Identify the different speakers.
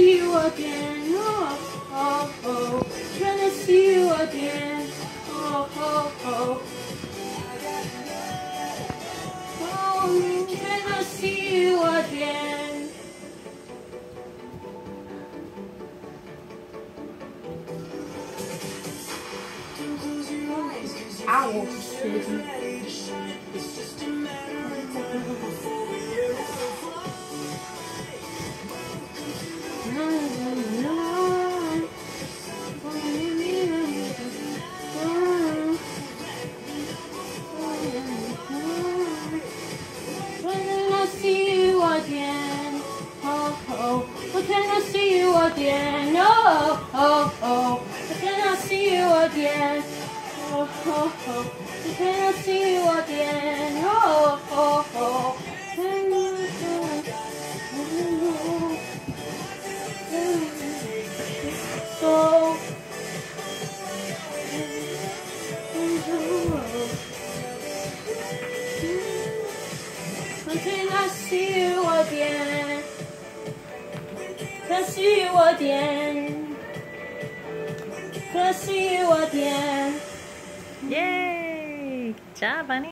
Speaker 1: see you again. Oh, oh, oh. Trying to see you again. Oh, oh, oh. Oh, trying to see you again. Owl city. When I oh, oh. see you again? Oh oh oh, I see you again? Oh oh oh, I see you again? Oh oh oh. So. Can I see you again? Can I see you again?
Speaker 2: Yay! Good job, honey.